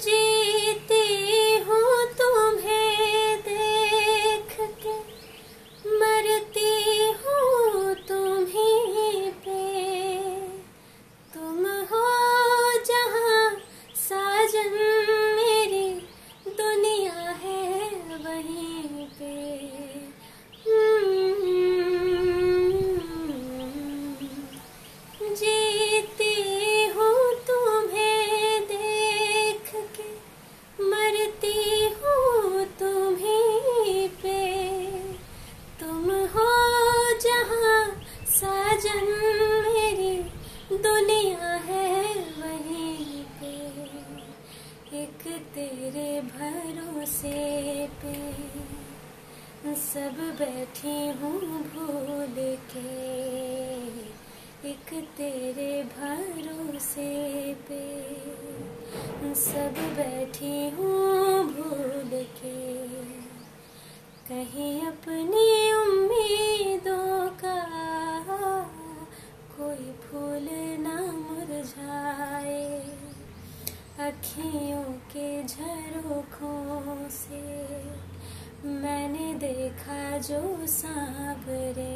Jesus. एक तेरे भरोसे पे सब बैठी हूँ भूल के। एक तेरे भरोसे पे सब बैठी हूँ भूल के। कहीं अपनी उम्मीदों का कोई फूल ना मुरझाए। अखियों के झरोखों से मैंने देखा जो सांवरे